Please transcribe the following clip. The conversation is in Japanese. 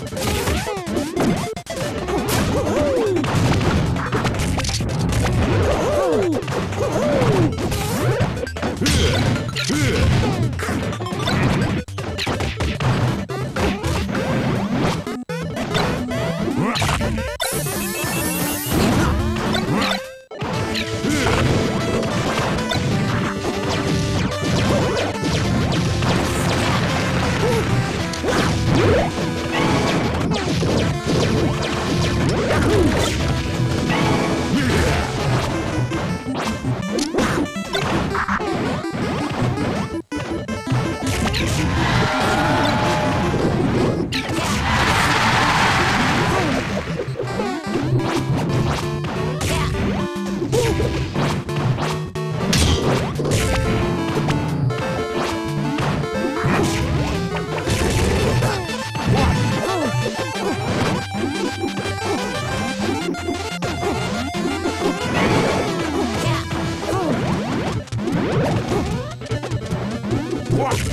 Okay. Yeah.